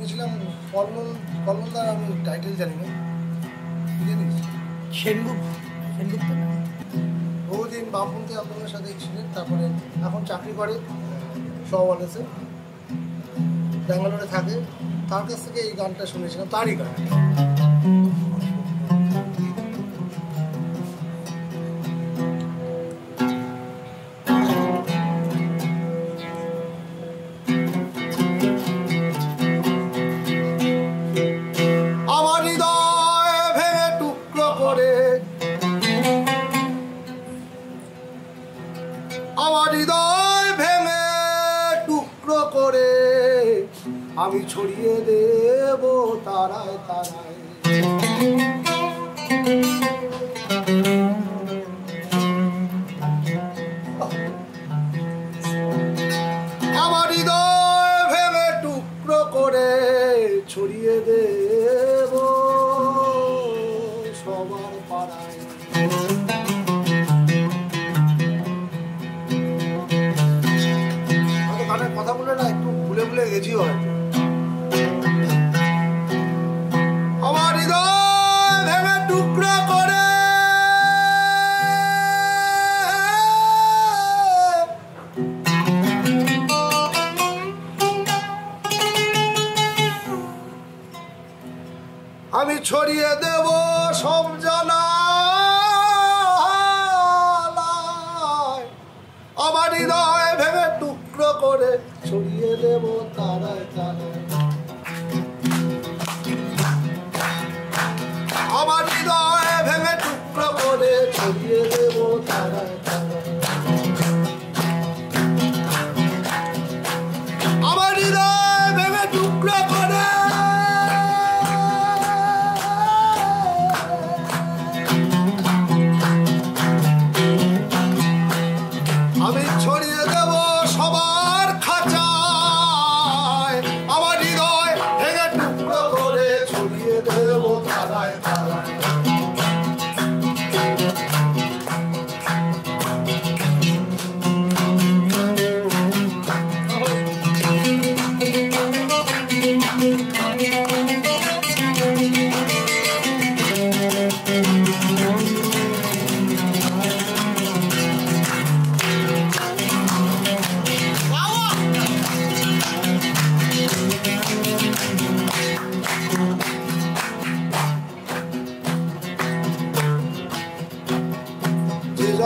শুনেছিলাম কল্লোল কল্লোলদার আমি টাইটেল জানি না জানিস? সেনগুপ্ত। সেনগুপ্ত? বহুদিন বামপন্থী আন্দোলনের সাথে ছিলেন তারপরে এখন চাকরি করে সওয়ালেসে ব্যাঙ্গালোরে থাকে। তার কাছ থেকে এই গানটা শুনেছিলাম তারই গান। আমি ছড়িয়ে দেব তারায় তারায়। ছড়িয়ে দেব সব জানা আমার হৃদয় ভেবে টুকরো করে ছড়িয়ে দেব তারায় তারায়। আমার হৃদয় ভেবে টুকরো করে ছড়িয়ে দেব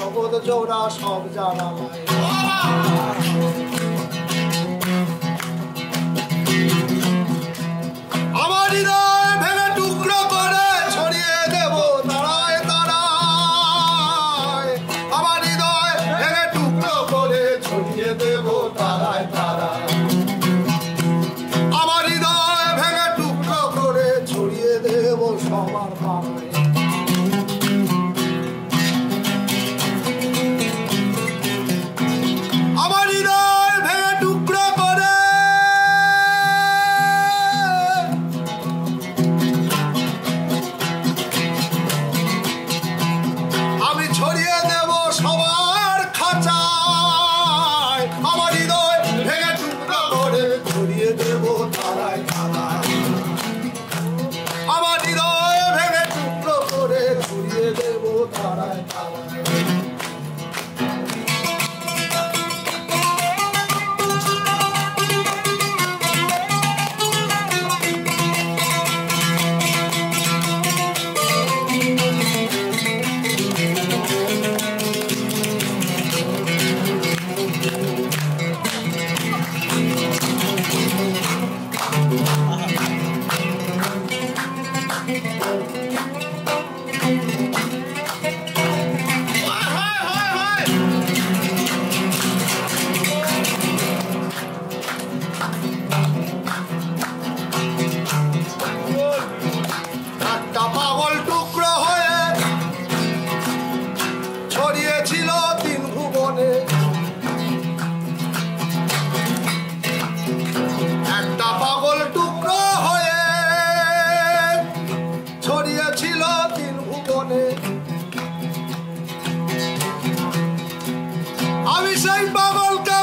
জগৎ জোড়া সব জানা আমার হৃদয় ভেঙে টুকরো করে তারায় তারায়। আমার হৃদয় ভেঙে টুকরো করে ছড়িয়ে Luiz Saipa voltar!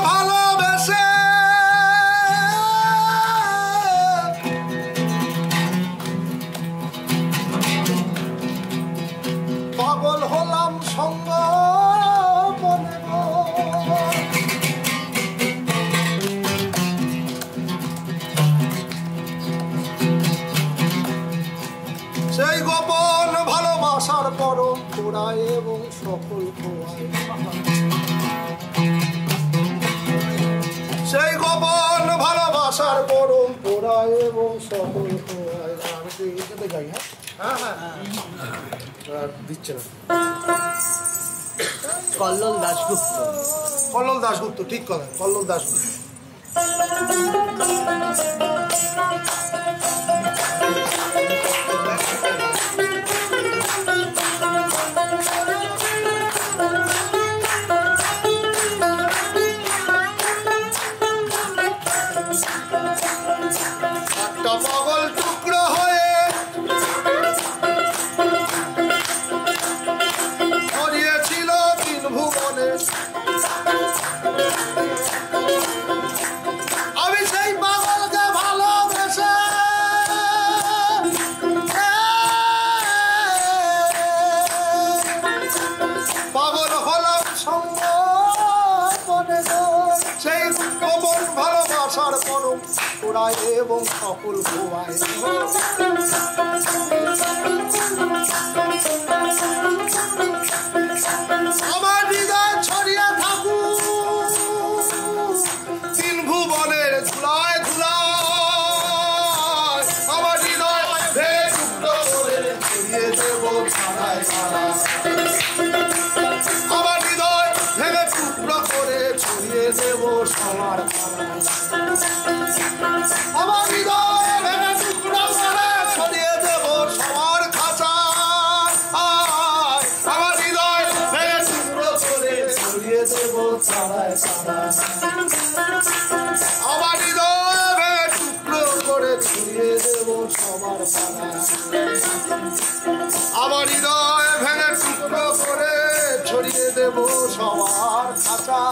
নিয়ে যাই হ্যাঁ দিচ্ছে না কল্লোল দাশগুপ্ত কল্লোল দাশগুপ্ত ঠিক কথা কল্লোল দাশগুপ্ত পাগল পোড়ায় এবং সকল গোয়ায়। আমার ছড়িয়া। আমার হৃদয়ে টুকরো করে সবার হৃদয় ভেঙে টুকরো করে ছড়িয়ে দেব সবার খাতা